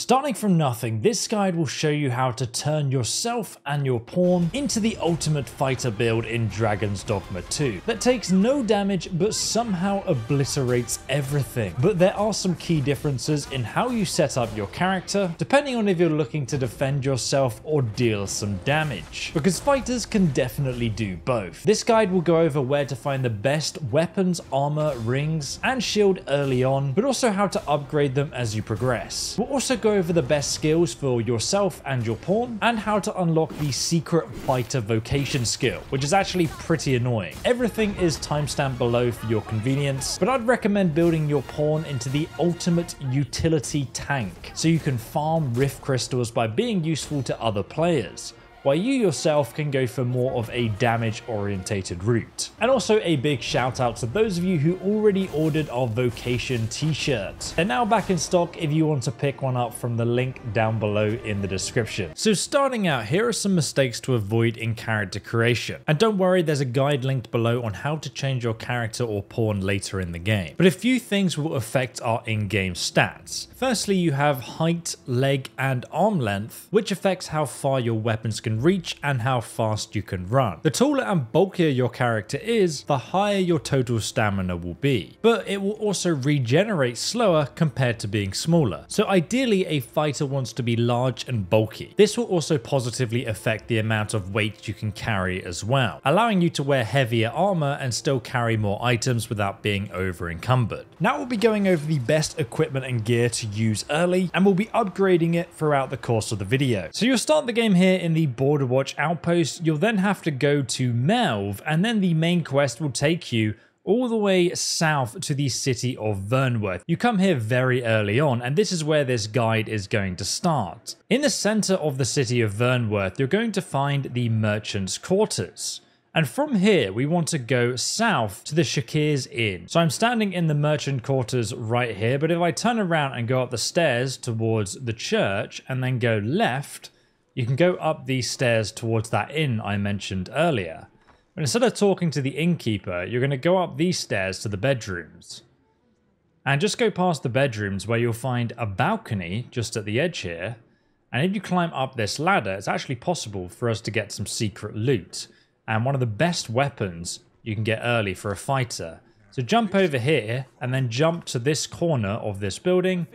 Starting from nothing, this guide will show you how to turn yourself and your pawn into the ultimate fighter build in Dragon's Dogma 2 that takes no damage but somehow obliterates everything. But there are some key differences in how you set up your character, depending on if you're looking to defend yourself or deal some damage, because fighters can definitely do both. This guide will go over where to find the best weapons, armor, rings, and shield early on, but also how to upgrade them as you progress. We'll also go over the best skills for yourself and your pawn, and how to unlock the secret fighter vocation skill, which is actually pretty annoying. Everything is timestamped below for your convenience, but I'd recommend building your pawn into the ultimate utility tank, so you can farm rift crystals by being useful to other players while you yourself can go for more of a damage orientated route. And also a big shout out to those of you who already ordered our Vocation t-shirt. They're now back in stock if you want to pick one up from the link down below in the description. So starting out, here are some mistakes to avoid in character creation. And don't worry, there's a guide linked below on how to change your character or pawn later in the game. But a few things will affect our in-game stats. Firstly, you have height, leg, and arm length, which affects how far your weapons can can reach and how fast you can run. The taller and bulkier your character is, the higher your total stamina will be, but it will also regenerate slower compared to being smaller. So ideally a fighter wants to be large and bulky. This will also positively affect the amount of weight you can carry as well, allowing you to wear heavier armor and still carry more items without being over encumbered. Now we'll be going over the best equipment and gear to use early and we'll be upgrading it throughout the course of the video. So you'll start the game here in the Border Watch outpost, you'll then have to go to Melve, and then the main quest will take you all the way south to the city of Vernworth. You come here very early on, and this is where this guide is going to start. In the center of the city of Vernworth, you're going to find the merchant's quarters. And from here, we want to go south to the Shakir's Inn. So I'm standing in the merchant quarters right here, but if I turn around and go up the stairs towards the church and then go left, you can go up these stairs towards that inn I mentioned earlier. But instead of talking to the innkeeper, you're going to go up these stairs to the bedrooms. And just go past the bedrooms where you'll find a balcony just at the edge here. And if you climb up this ladder, it's actually possible for us to get some secret loot. And one of the best weapons you can get early for a fighter. So jump over here and then jump to this corner of this building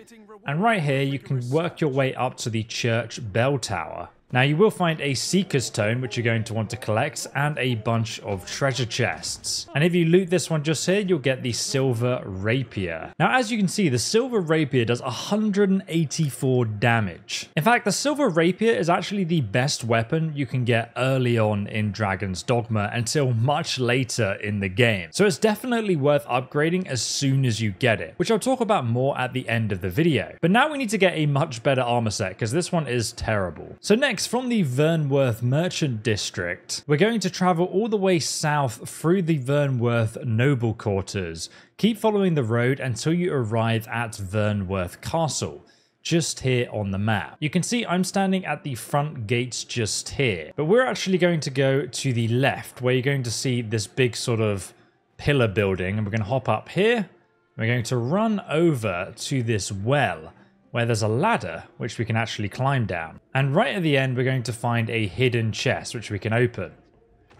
and right here, you can work your way up to the church bell tower. Now you will find a Seeker's Stone which you're going to want to collect and a bunch of treasure chests. And if you loot this one just here, you'll get the Silver Rapier. Now as you can see, the Silver Rapier does 184 damage. In fact, the Silver Rapier is actually the best weapon you can get early on in Dragon's Dogma until much later in the game. So it's definitely worth upgrading as soon as you get it, which I'll talk about more at the end of the video. But now we need to get a much better armor set because this one is terrible. So next Next, from the Vernworth Merchant District, we're going to travel all the way south through the Vernworth Noble Quarters. Keep following the road until you arrive at Vernworth Castle just here on the map. You can see I'm standing at the front gates just here, but we're actually going to go to the left where you're going to see this big sort of pillar building and we're going to hop up here. We're going to run over to this well where there's a ladder which we can actually climb down. And right at the end, we're going to find a hidden chest which we can open.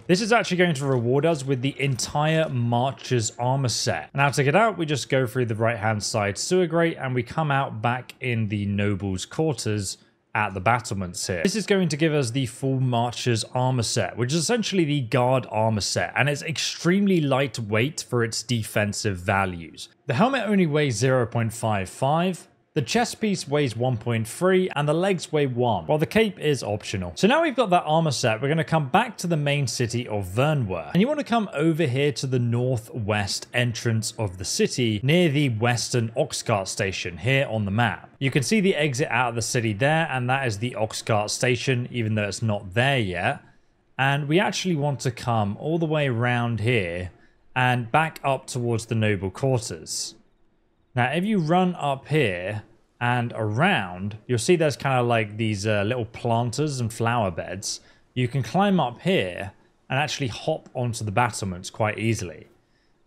This is actually going to reward us with the entire Marcher's armor set. Now to get out, we just go through the right hand side sewer grate and we come out back in the noble's quarters at the battlements here. This is going to give us the full Marcher's armor set, which is essentially the guard armor set, and it's extremely lightweight for its defensive values. The helmet only weighs 0.55, the chest piece weighs 1.3 and the legs weigh 1, while the cape is optional. So now we've got that armor set, we're going to come back to the main city of Vernworth. And you want to come over here to the northwest entrance of the city near the western Oxcart station here on the map. You can see the exit out of the city there and that is the Oxcart station even though it's not there yet. And we actually want to come all the way around here and back up towards the noble quarters. Now, if you run up here and around, you'll see there's kind of like these uh, little planters and flower beds. You can climb up here and actually hop onto the battlements quite easily.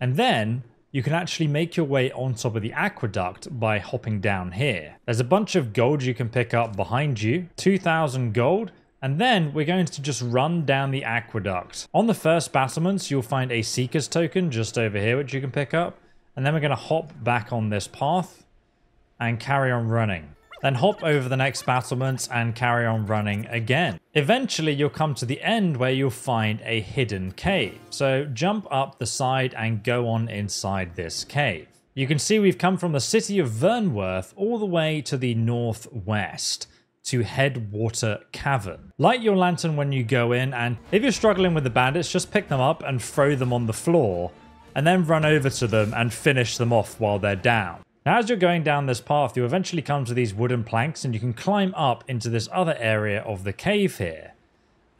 And then you can actually make your way on top of the aqueduct by hopping down here. There's a bunch of gold you can pick up behind you, 2,000 gold, and then we're going to just run down the aqueduct. On the first battlements, you'll find a Seeker's token just over here, which you can pick up. And then we're going to hop back on this path and carry on running. Then hop over the next battlements and carry on running again. Eventually, you'll come to the end where you'll find a hidden cave. So jump up the side and go on inside this cave. You can see we've come from the city of Vernworth all the way to the northwest to Headwater Cavern. Light your lantern when you go in and if you're struggling with the bandits, just pick them up and throw them on the floor and then run over to them and finish them off while they're down. Now, as you're going down this path, you eventually come to these wooden planks and you can climb up into this other area of the cave here.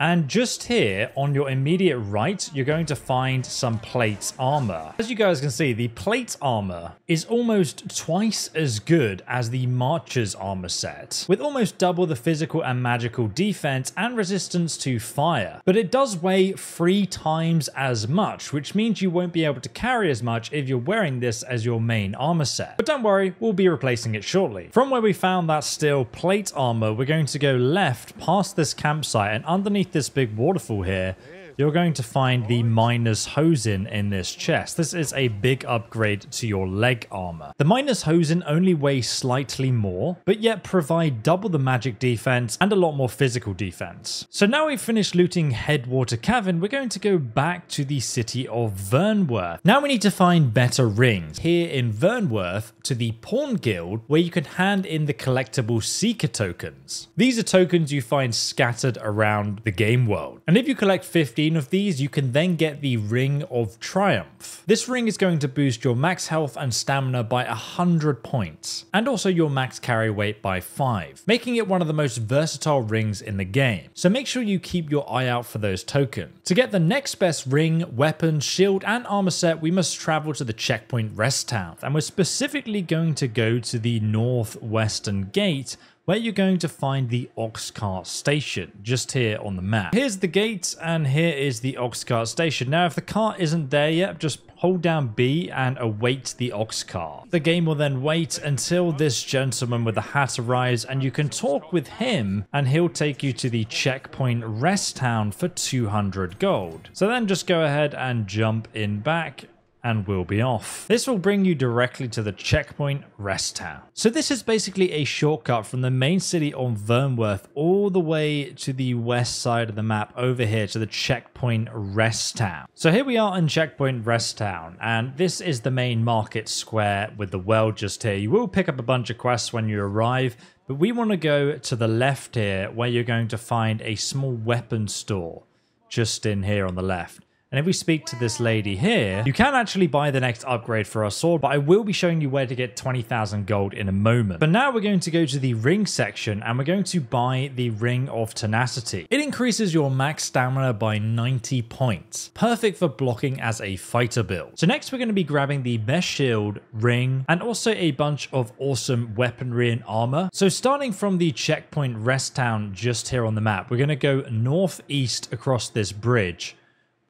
And just here on your immediate right, you're going to find some plate armor. As you guys can see, the plate armor is almost twice as good as the Marcher's armor set, with almost double the physical and magical defense and resistance to fire. But it does weigh three times as much, which means you won't be able to carry as much if you're wearing this as your main armor set. But don't worry, we'll be replacing it shortly. From where we found that steel plate armor, we're going to go left past this campsite and underneath this big waterfall here, you're going to find the Miner's Hosen in this chest. This is a big upgrade to your leg armor. The Miner's Hosen only weigh slightly more, but yet provide double the magic defense and a lot more physical defense. So now we've finished looting Headwater Cavern, we're going to go back to the city of Vernworth. Now we need to find better rings. Here in Vernworth to the Pawn Guild, where you can hand in the collectible Seeker tokens. These are tokens you find scattered around the game world. And if you collect 15 15 of these, you can then get the Ring of Triumph. This ring is going to boost your max health and stamina by 100 points, and also your max carry weight by 5, making it one of the most versatile rings in the game. So make sure you keep your eye out for those tokens. To get the next best ring, weapon, shield, and armor set, we must travel to the checkpoint rest town, and we're specifically going to go to the northwestern gate where you're going to find the Oxcart station, just here on the map. Here's the gate, and here is the Oxcart station. Now, if the cart isn't there yet, just hold down B and await the ox cart. The game will then wait until this gentleman with the hat arrives and you can talk with him and he'll take you to the checkpoint rest town for 200 gold. So then just go ahead and jump in back and we'll be off. This will bring you directly to the checkpoint rest town. So this is basically a shortcut from the main city on Vernworth all the way to the west side of the map over here to the checkpoint rest town. So here we are in checkpoint rest town and this is the main market square with the well just here. You will pick up a bunch of quests when you arrive but we want to go to the left here where you're going to find a small weapon store just in here on the left. And if we speak to this lady here, you can actually buy the next upgrade for our sword, but I will be showing you where to get 20,000 gold in a moment. But now we're going to go to the ring section and we're going to buy the Ring of Tenacity. It increases your max stamina by 90 points, perfect for blocking as a fighter build. So next we're going to be grabbing the best shield, ring, and also a bunch of awesome weaponry and armor. So starting from the checkpoint rest town just here on the map, we're going to go northeast across this bridge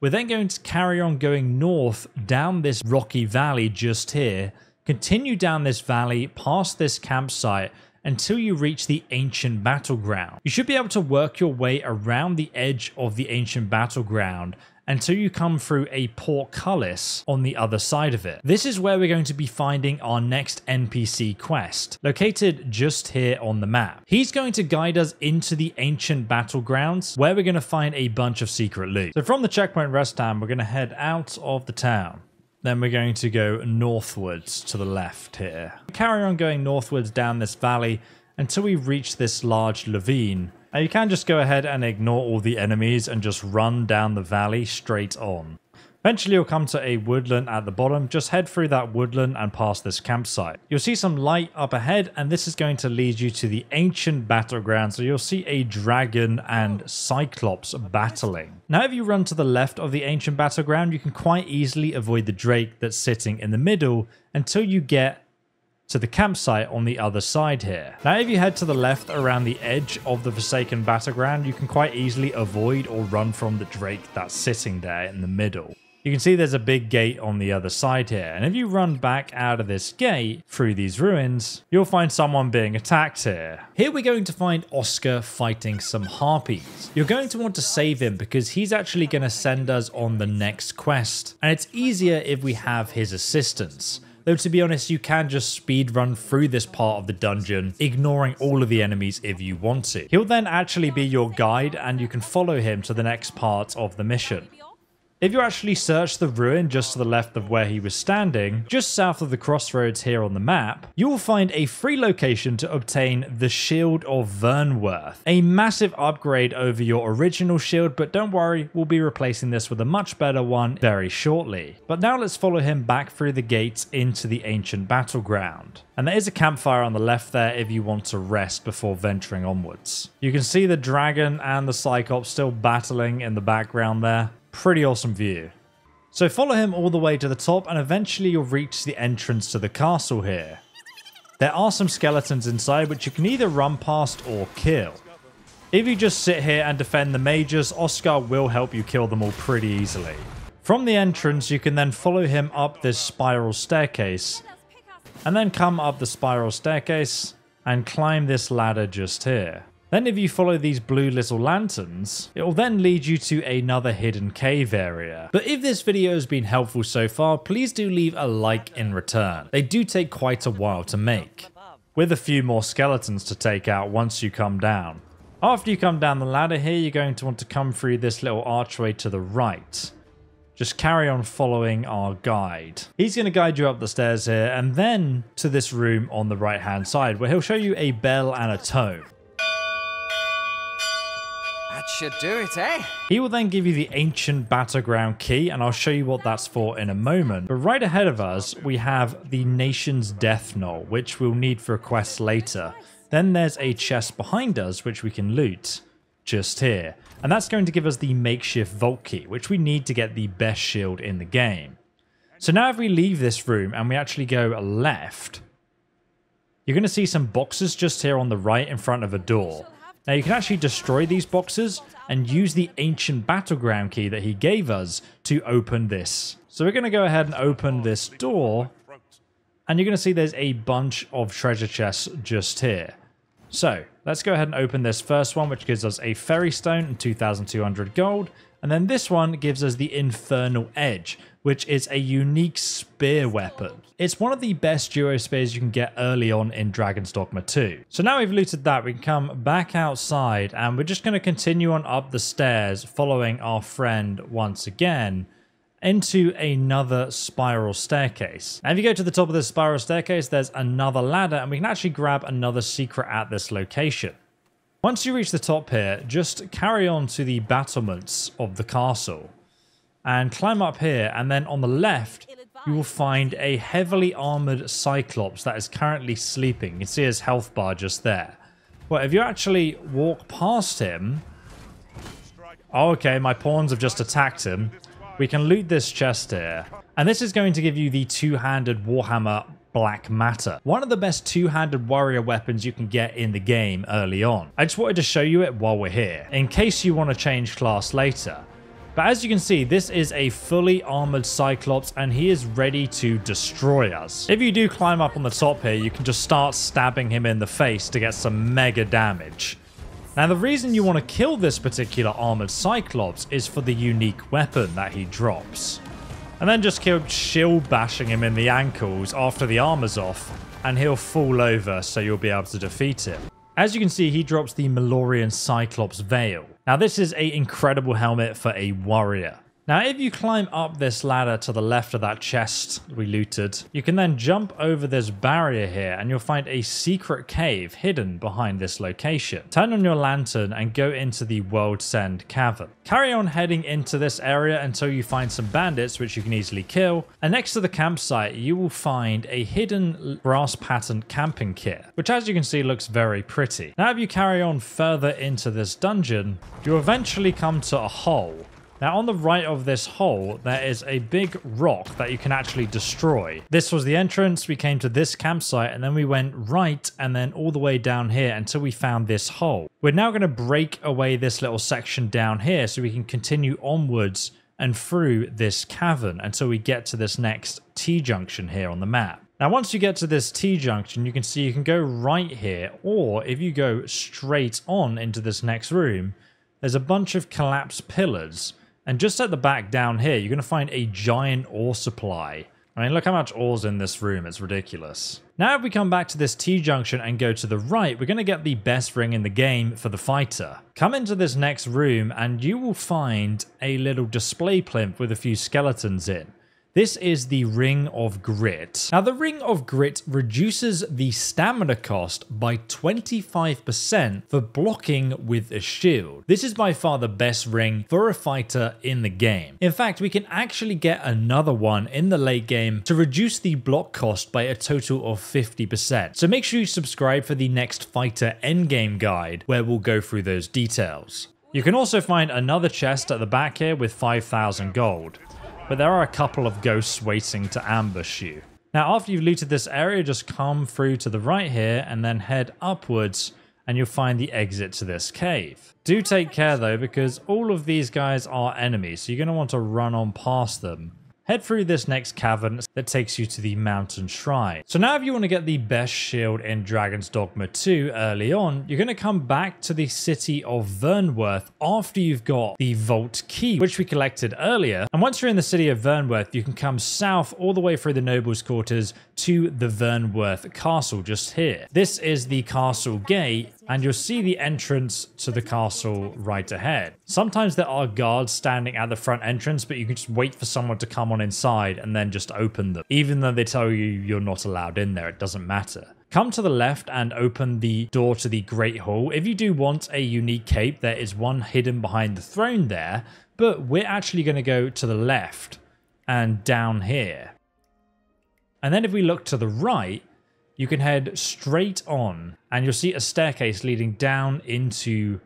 we're then going to carry on going north down this rocky valley just here, continue down this valley past this campsite until you reach the ancient battleground. You should be able to work your way around the edge of the ancient battleground until you come through a portcullis on the other side of it. This is where we're going to be finding our next NPC quest, located just here on the map. He's going to guide us into the ancient battlegrounds where we're going to find a bunch of secret loot. So from the checkpoint rest town, we're going to head out of the town. Then we're going to go northwards to the left here. Carry on going northwards down this valley until we reach this large ravine now you can just go ahead and ignore all the enemies and just run down the valley straight on. Eventually you'll come to a woodland at the bottom, just head through that woodland and past this campsite. You'll see some light up ahead and this is going to lead you to the ancient battleground so you'll see a dragon and cyclops battling. Now if you run to the left of the ancient battleground you can quite easily avoid the drake that's sitting in the middle until you get to the campsite on the other side here. Now if you head to the left around the edge of the Forsaken Battleground, you can quite easily avoid or run from the Drake that's sitting there in the middle. You can see there's a big gate on the other side here, and if you run back out of this gate through these ruins, you'll find someone being attacked here. Here we're going to find Oscar fighting some harpies. You're going to want to save him because he's actually going to send us on the next quest, and it's easier if we have his assistance. Though to be honest, you can just speed run through this part of the dungeon, ignoring all of the enemies if you want to. He'll then actually be your guide and you can follow him to the next part of the mission. If you actually search the ruin just to the left of where he was standing, just south of the crossroads here on the map, you will find a free location to obtain the Shield of Vernworth, a massive upgrade over your original shield, but don't worry, we'll be replacing this with a much better one very shortly. But now let's follow him back through the gates into the ancient battleground. And there is a campfire on the left there if you want to rest before venturing onwards. You can see the dragon and the Cyclops still battling in the background there. Pretty awesome view. So follow him all the way to the top and eventually you'll reach the entrance to the castle here. There are some skeletons inside which you can either run past or kill. If you just sit here and defend the mages, Oscar will help you kill them all pretty easily. From the entrance, you can then follow him up this spiral staircase, and then come up the spiral staircase and climb this ladder just here. Then if you follow these blue little lanterns, it will then lead you to another hidden cave area. But if this video has been helpful so far, please do leave a like in return. They do take quite a while to make, with a few more skeletons to take out once you come down. After you come down the ladder here, you're going to want to come through this little archway to the right. Just carry on following our guide. He's going to guide you up the stairs here and then to this room on the right hand side where he'll show you a bell and a tome. That should do it, eh? He will then give you the ancient battleground key, and I'll show you what that's for in a moment. But right ahead of us, we have the nation's death knell, which we'll need for a quest later. Then there's a chest behind us, which we can loot just here. And that's going to give us the makeshift vault key, which we need to get the best shield in the game. So now if we leave this room and we actually go left, you're going to see some boxes just here on the right in front of a door. Now you can actually destroy these boxes and use the ancient battleground key that he gave us to open this. So we're going to go ahead and open this door and you're going to see there's a bunch of treasure chests just here. So let's go ahead and open this first one which gives us a ferry stone and 2200 gold and then this one gives us the infernal edge which is a unique spear weapon. It's one of the best duo spears you can get early on in Dragon's Dogma 2. So now we've looted that, we can come back outside and we're just going to continue on up the stairs following our friend once again into another spiral staircase. And if you go to the top of this spiral staircase, there's another ladder and we can actually grab another secret at this location. Once you reach the top here, just carry on to the battlements of the castle and climb up here and then on the left you will find a heavily armored Cyclops that is currently sleeping. You can see his health bar just there. Well, if you actually walk past him... Oh, okay, my pawns have just attacked him. We can loot this chest here. And this is going to give you the two-handed Warhammer Black Matter. One of the best two-handed warrior weapons you can get in the game early on. I just wanted to show you it while we're here, in case you want to change class later. But as you can see, this is a fully armored Cyclops and he is ready to destroy us. If you do climb up on the top here, you can just start stabbing him in the face to get some mega damage. Now the reason you want to kill this particular armored Cyclops is for the unique weapon that he drops. And then just keep shield bashing him in the ankles after the armor's off and he'll fall over so you'll be able to defeat him. As you can see, he drops the Malorian Cyclops Veil. Now this is an incredible helmet for a warrior. Now, if you climb up this ladder to the left of that chest we looted, you can then jump over this barrier here and you'll find a secret cave hidden behind this location. Turn on your lantern and go into the World's End Cavern. Carry on heading into this area until you find some bandits which you can easily kill. And next to the campsite, you will find a hidden brass patterned camping kit, which as you can see looks very pretty. Now, if you carry on further into this dungeon, you eventually come to a hole now on the right of this hole, there is a big rock that you can actually destroy. This was the entrance, we came to this campsite and then we went right and then all the way down here until we found this hole. We're now going to break away this little section down here so we can continue onwards and through this cavern until we get to this next T-junction here on the map. Now, once you get to this T-junction, you can see you can go right here, or if you go straight on into this next room, there's a bunch of collapsed pillars. And just at the back down here, you're going to find a giant ore supply. I mean, look how much ore's in this room. It's ridiculous. Now, if we come back to this T-junction and go to the right, we're going to get the best ring in the game for the fighter. Come into this next room and you will find a little display plinth with a few skeletons in. This is the Ring of Grit. Now, the Ring of Grit reduces the stamina cost by 25% for blocking with a shield. This is by far the best ring for a fighter in the game. In fact, we can actually get another one in the late game to reduce the block cost by a total of 50%. So make sure you subscribe for the next fighter endgame guide where we'll go through those details. You can also find another chest at the back here with 5,000 gold but there are a couple of ghosts waiting to ambush you. Now, after you've looted this area, just come through to the right here and then head upwards and you'll find the exit to this cave. Do take care though, because all of these guys are enemies, so you're going to want to run on past them. Head through this next cavern that takes you to the mountain shrine. So now if you want to get the best shield in Dragon's Dogma 2 early on, you're going to come back to the city of Vernworth after you've got the vault key, which we collected earlier. And once you're in the city of Vernworth, you can come south all the way through the noble's quarters to the Vernworth castle just here. This is the castle gate and you'll see the entrance to the castle right ahead. Sometimes there are guards standing at the front entrance, but you can just wait for someone to come on inside and then just open them. Even though they tell you you're not allowed in there, it doesn't matter. Come to the left and open the door to the Great Hall. If you do want a unique cape, there is one hidden behind the throne there, but we're actually going to go to the left and down here. And then if we look to the right, you can head straight on and you'll see a staircase leading down into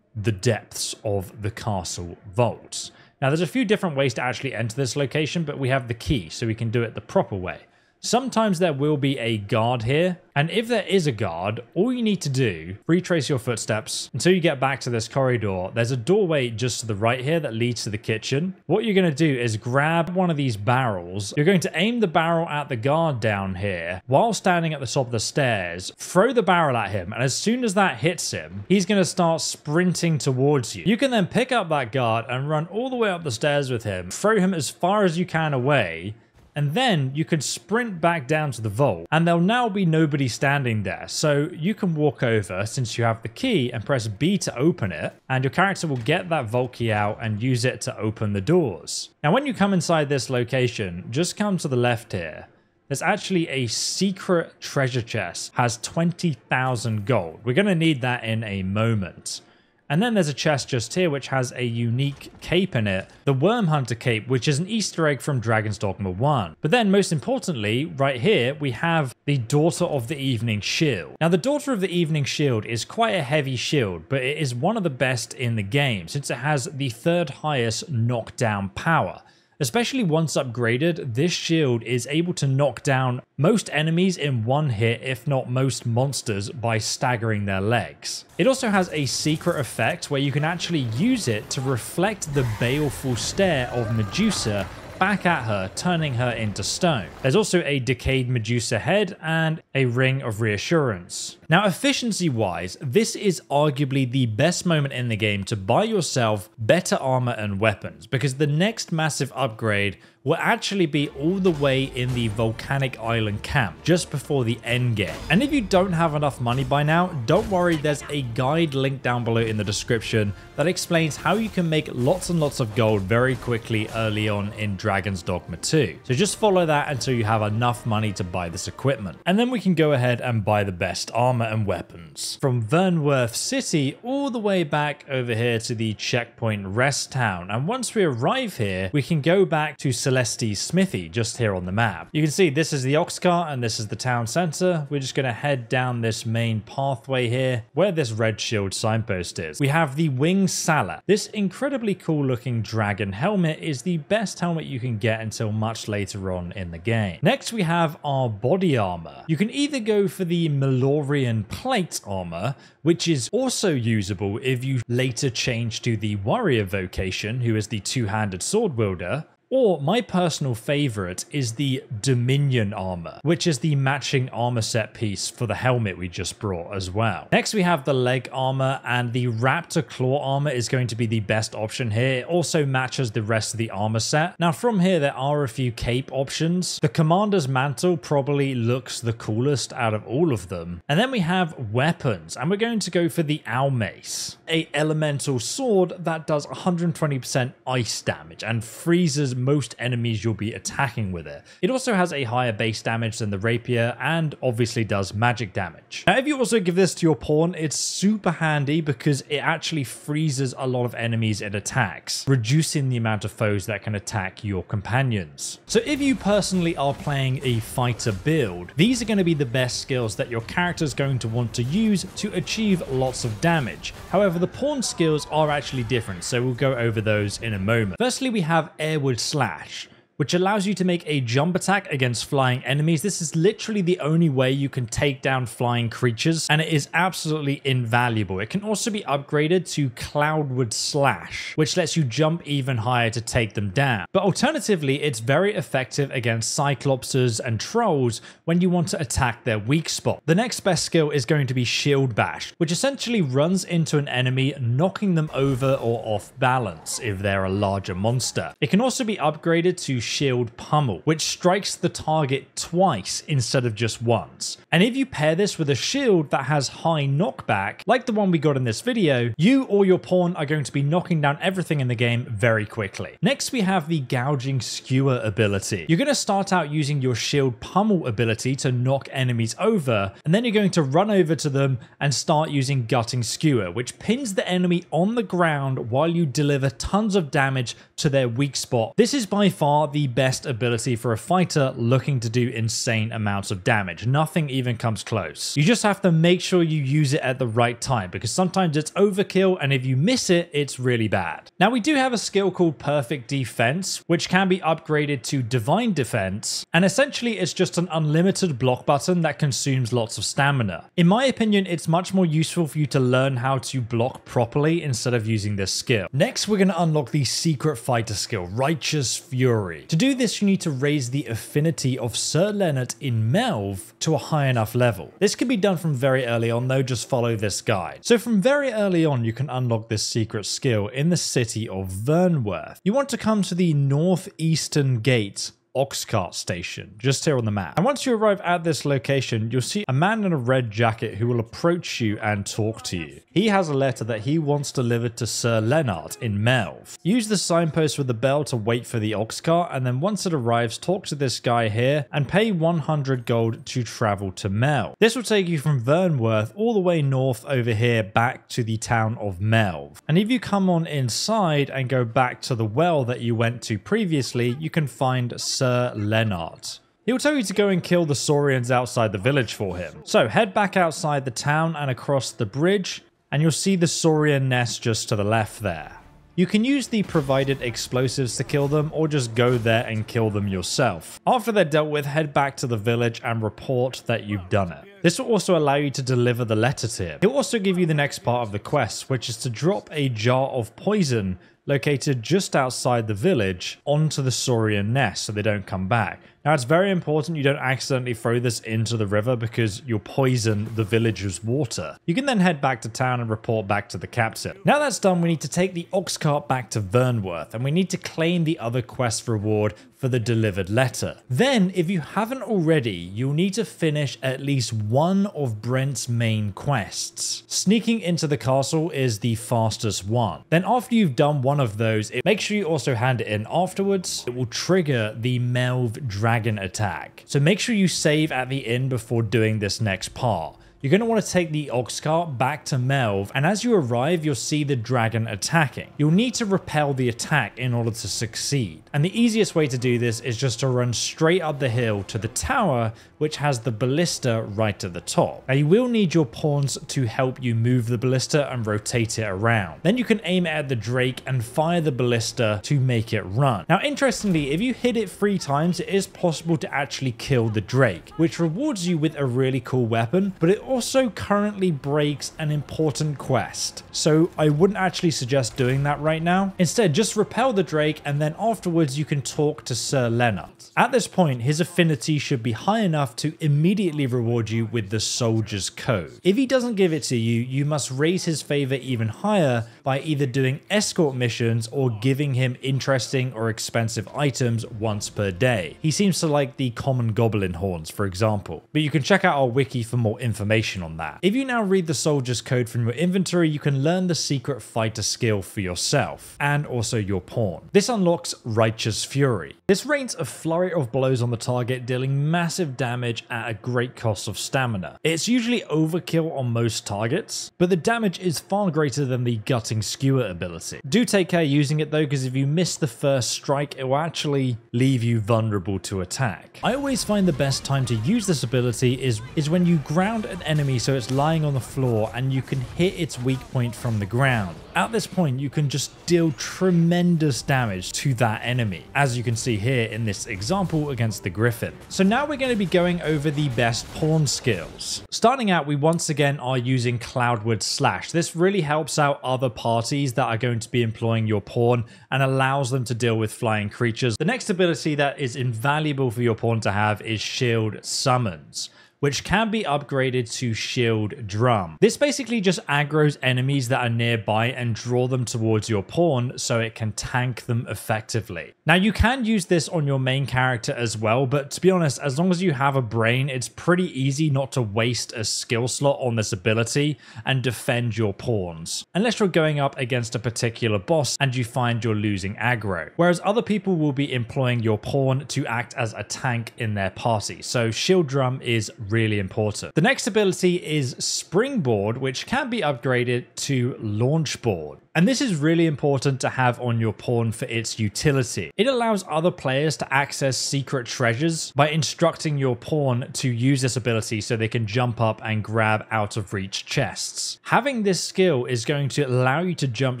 the depths of the castle vaults. Now, there's a few different ways to actually enter this location, but we have the key, so we can do it the proper way. Sometimes there will be a guard here, and if there is a guard, all you need to do, retrace your footsteps until you get back to this corridor. There's a doorway just to the right here that leads to the kitchen. What you're going to do is grab one of these barrels. You're going to aim the barrel at the guard down here while standing at the top of the stairs, throw the barrel at him, and as soon as that hits him, he's going to start sprinting towards you. You can then pick up that guard and run all the way up the stairs with him, throw him as far as you can away, and then you can sprint back down to the vault and there'll now be nobody standing there. So you can walk over since you have the key and press B to open it and your character will get that vault key out and use it to open the doors. Now when you come inside this location, just come to the left here. There's actually a secret treasure chest, has 20,000 gold. We're going to need that in a moment. And then there's a chest just here which has a unique cape in it, the Worm Hunter cape, which is an Easter egg from Dragon's Dogma 1. But then most importantly, right here, we have the Daughter of the Evening Shield. Now the Daughter of the Evening Shield is quite a heavy shield, but it is one of the best in the game since it has the third highest knockdown power. Especially once upgraded, this shield is able to knock down most enemies in one hit, if not most monsters, by staggering their legs. It also has a secret effect where you can actually use it to reflect the baleful stare of Medusa back at her, turning her into stone. There's also a decayed Medusa head and a ring of reassurance. Now, efficiency wise, this is arguably the best moment in the game to buy yourself better armor and weapons because the next massive upgrade will actually be all the way in the volcanic island camp just before the end game. And if you don't have enough money by now, don't worry, there's a guide linked down below in the description that explains how you can make lots and lots of gold very quickly early on in Dragon's Dogma 2. So just follow that until you have enough money to buy this equipment. And then we can go ahead and buy the best armor and weapons. From Vernworth City all the way back over here to the checkpoint rest town. And once we arrive here, we can go back to select Celesti's smithy just here on the map. You can see this is the ox cart and this is the town center. We're just going to head down this main pathway here where this red shield signpost is. We have the Wing Salat. This incredibly cool looking dragon helmet is the best helmet you can get until much later on in the game. Next we have our body armor. You can either go for the Malorian plate armor, which is also usable if you later change to the warrior vocation, who is the two-handed sword wielder, or my personal favorite is the Dominion armor, which is the matching armor set piece for the helmet we just brought as well. Next we have the leg armor and the Raptor claw armor is going to be the best option here. It also matches the rest of the armor set. Now from here there are a few cape options. The commander's mantle probably looks the coolest out of all of them. And then we have weapons and we're going to go for the Owl Mace, a elemental sword that does 120% ice damage and freezes most enemies you'll be attacking with it. It also has a higher base damage than the rapier and obviously does magic damage. Now if you also give this to your pawn, it's super handy because it actually freezes a lot of enemies it attacks, reducing the amount of foes that can attack your companions. So if you personally are playing a fighter build, these are going to be the best skills that your character is going to want to use to achieve lots of damage. However, the pawn skills are actually different, so we'll go over those in a moment. Firstly, we have Airwood Slash which allows you to make a jump attack against flying enemies. This is literally the only way you can take down flying creatures, and it is absolutely invaluable. It can also be upgraded to Cloudward Slash, which lets you jump even higher to take them down. But alternatively, it's very effective against Cyclopses and Trolls when you want to attack their weak spot. The next best skill is going to be Shield Bash, which essentially runs into an enemy, knocking them over or off balance if they're a larger monster. It can also be upgraded to shield pummel, which strikes the target twice instead of just once. And if you pair this with a shield that has high knockback, like the one we got in this video, you or your pawn are going to be knocking down everything in the game very quickly. Next, we have the gouging skewer ability. You're going to start out using your shield pummel ability to knock enemies over, and then you're going to run over to them and start using gutting skewer, which pins the enemy on the ground while you deliver tons of damage to their weak spot. This is by far the best ability for a fighter looking to do insane amounts of damage. Nothing even comes close. You just have to make sure you use it at the right time because sometimes it's overkill and if you miss it, it's really bad. Now we do have a skill called Perfect Defense, which can be upgraded to Divine Defense, and essentially it's just an unlimited block button that consumes lots of stamina. In my opinion, it's much more useful for you to learn how to block properly instead of using this skill. Next, we're going to unlock the secret fighter skill, Riotous Fury. To do this, you need to raise the affinity of Sir Leonard in Melve to a high enough level. This can be done from very early on though, just follow this guide. So from very early on, you can unlock this secret skill in the city of Vernworth. You want to come to the northeastern gate Oxcart station, just here on the map. And once you arrive at this location, you'll see a man in a red jacket who will approach you and talk to you. He has a letter that he wants delivered to Sir Leonard in Melve. Use the signpost with the bell to wait for the Oxcart, and then once it arrives, talk to this guy here and pay 100 gold to travel to Melve. This will take you from Vernworth all the way north over here back to the town of Melve. And if you come on inside and go back to the well that you went to previously, you can find Sir Sir Leonard. He'll tell you to go and kill the Saurians outside the village for him. So head back outside the town and across the bridge, and you'll see the Saurian nest just to the left there. You can use the provided explosives to kill them or just go there and kill them yourself. After they're dealt with, head back to the village and report that you've done it. This will also allow you to deliver the letter to him. He'll also give you the next part of the quest, which is to drop a jar of poison located just outside the village onto the Saurian nest so they don't come back. Now, it's very important you don't accidentally throw this into the river because you'll poison the village's water. You can then head back to town and report back to the captain. Now that's done, we need to take the ox cart back to Vernworth and we need to claim the other quest reward for the delivered letter. Then, if you haven't already, you'll need to finish at least one of Brant's main quests. Sneaking into the castle is the fastest one. Then after you've done one of those, make sure you also hand it in afterwards. It will trigger the Melve Dragon attack. So make sure you save at the inn before doing this next part. You're going to want to take the ox cart back to Melve, and as you arrive, you'll see the dragon attacking. You'll need to repel the attack in order to succeed. And the easiest way to do this is just to run straight up the hill to the tower, which has the ballista right at the top. Now you will need your pawns to help you move the ballista and rotate it around. Then you can aim at the drake and fire the ballista to make it run. Now interestingly, if you hit it three times, it is possible to actually kill the drake, which rewards you with a really cool weapon, but it also currently breaks an important quest. So I wouldn't actually suggest doing that right now. Instead, just repel the drake and then afterwards you can talk to Sir Leonard. At this point, his affinity should be high enough to immediately reward you with the soldier's code. If he doesn't give it to you, you must raise his favor even higher by either doing escort missions or giving him interesting or expensive items once per day. He seems to like the common goblin horns, for example. But you can check out our wiki for more information on that. If you now read the soldier's code from your inventory, you can learn the secret fighter skill for yourself and also your pawn. This unlocks Riotous Fury. This rains a flurry of blows on the target, dealing massive damage at a great cost of stamina. It's usually overkill on most targets, but the damage is far greater than the gutting skewer ability. Do take care using it though, because if you miss the first strike, it will actually leave you vulnerable to attack. I always find the best time to use this ability is, is when you ground an enemy so it's lying on the floor and you can hit its weak point from the ground. At this point, you can just deal tremendous damage to that enemy, as you can see here in this example against the Griffin. So now we're going to be going over the best pawn skills. Starting out, we once again are using Cloudward Slash. This really helps out other parties that are going to be employing your pawn and allows them to deal with flying creatures. The next ability that is invaluable for your pawn to have is Shield Summons which can be upgraded to Shield Drum. This basically just aggroes enemies that are nearby and draw them towards your pawn so it can tank them effectively. Now you can use this on your main character as well, but to be honest, as long as you have a brain, it's pretty easy not to waste a skill slot on this ability and defend your pawns, unless you're going up against a particular boss and you find you're losing aggro. Whereas other people will be employing your pawn to act as a tank in their party, so Shield Drum is really important. The next ability is Springboard, which can be upgraded to Launch Board. And this is really important to have on your pawn for its utility. It allows other players to access secret treasures by instructing your pawn to use this ability so they can jump up and grab out of reach chests. Having this skill is going to allow you to jump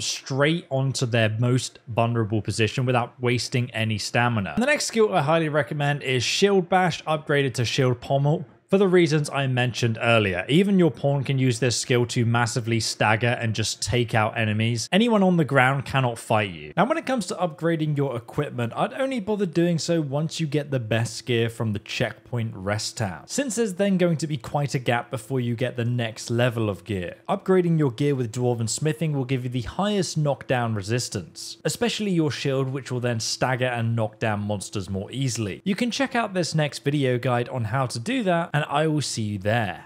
straight onto their most vulnerable position without wasting any stamina. And the next skill I highly recommend is Shield Bash upgraded to Shield Pummel for the reasons I mentioned earlier. Even your pawn can use this skill to massively stagger and just take out enemies. Anyone on the ground cannot fight you. Now when it comes to upgrading your equipment, I'd only bother doing so once you get the best gear from the checkpoint rest town, since there's then going to be quite a gap before you get the next level of gear. Upgrading your gear with Dwarven Smithing will give you the highest knockdown resistance, especially your shield which will then stagger and knock down monsters more easily. You can check out this next video guide on how to do that and I will see you there.